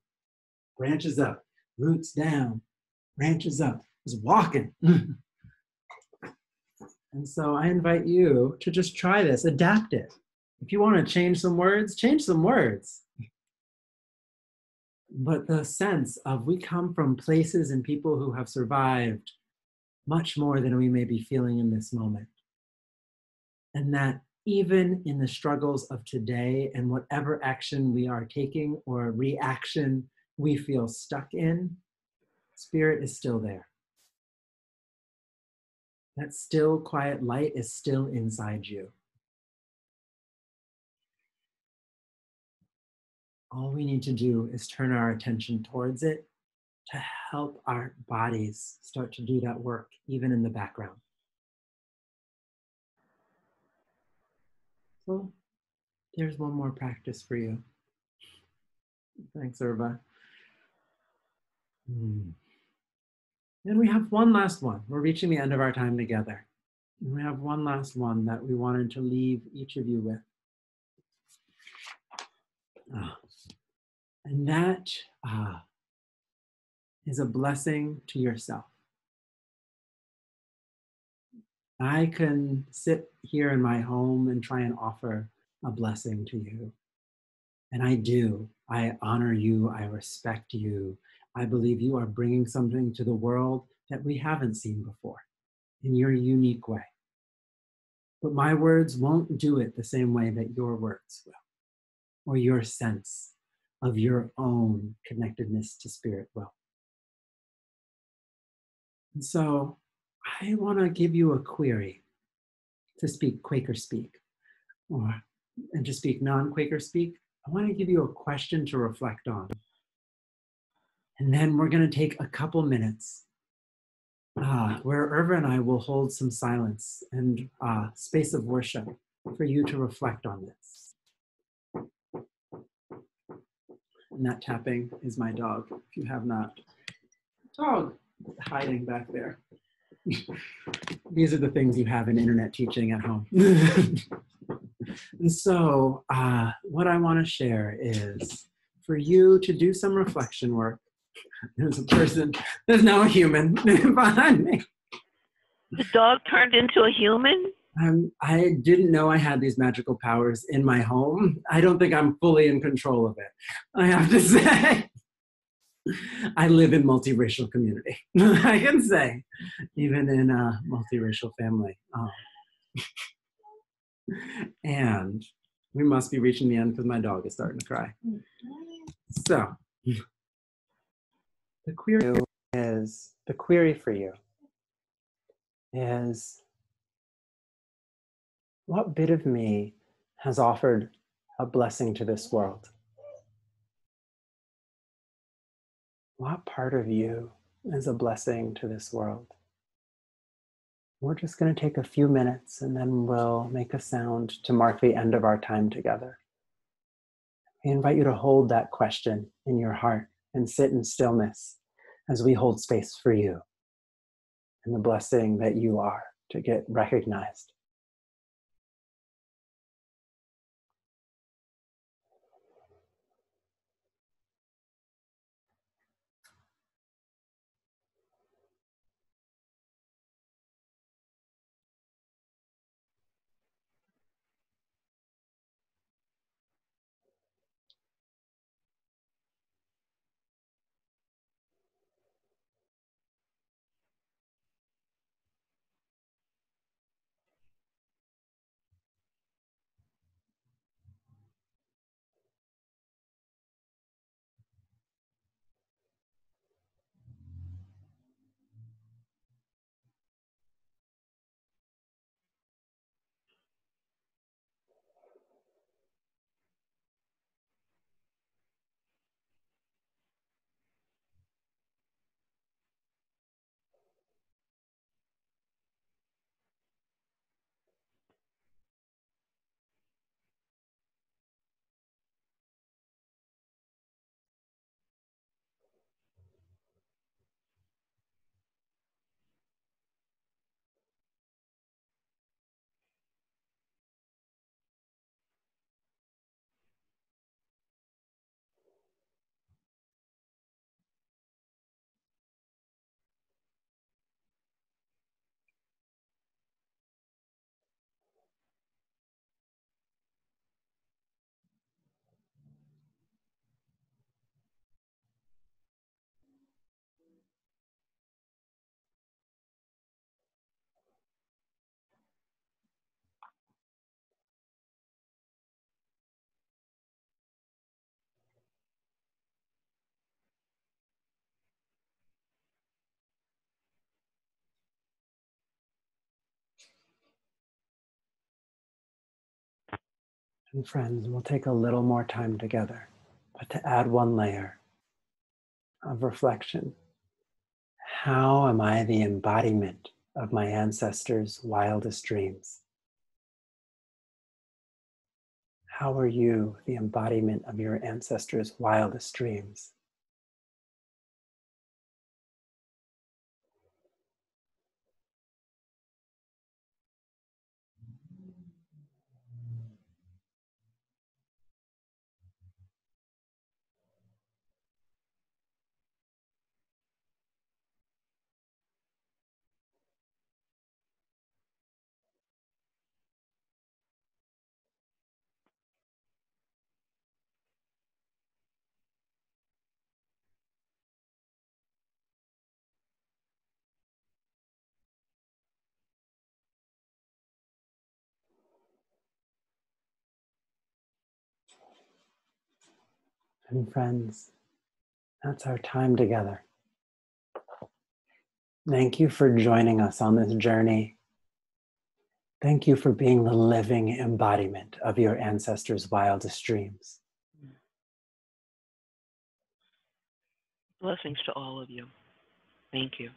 branches up, roots down, branches up. Just walking. and so I invite you to just try this, adapt it. If you want to change some words, change some words but the sense of we come from places and people who have survived much more than we may be feeling in this moment. And that even in the struggles of today and whatever action we are taking or reaction we feel stuck in, spirit is still there. That still quiet light is still inside you. All we need to do is turn our attention towards it to help our bodies start to do that work, even in the background. So there's one more practice for you. Thanks, Erva. Hmm. And we have one last one. We're reaching the end of our time together. And we have one last one that we wanted to leave each of you with. Ah. And that ah, is a blessing to yourself. I can sit here in my home and try and offer a blessing to you. And I do. I honor you. I respect you. I believe you are bringing something to the world that we haven't seen before in your unique way. But my words won't do it the same way that your words will, or your sense of your own connectedness to spirit well. And so I want to give you a query to speak Quaker speak, or and to speak non-Quaker speak. I want to give you a question to reflect on. And then we're going to take a couple minutes uh, where Erva and I will hold some silence and uh, space of worship for you to reflect on this. And that tapping is my dog, if you have not. Dog hiding back there. These are the things you have in internet teaching at home. And so, uh, what I want to share is for you to do some reflection work. There's a person, there's now a human behind me. The dog turned into a human? Um, I didn't know I had these magical powers in my home. I don't think I'm fully in control of it. I have to say. I live in multiracial community. I can say, even in a multiracial family. Um, and we must be reaching the end because my dog is starting to cry. So, the query is the query for you is what bit of me has offered a blessing to this world? What part of you is a blessing to this world? We're just going to take a few minutes and then we'll make a sound to mark the end of our time together. We invite you to hold that question in your heart and sit in stillness as we hold space for you and the blessing that you are to get recognized. And friends, we'll take a little more time together, but to add one layer of reflection. How am I the embodiment of my ancestors' wildest dreams? How are you the embodiment of your ancestors' wildest dreams? And friends, that's our time together. Thank you for joining us on this journey. Thank you for being the living embodiment of your ancestors' wildest dreams. Blessings to all of you. Thank you.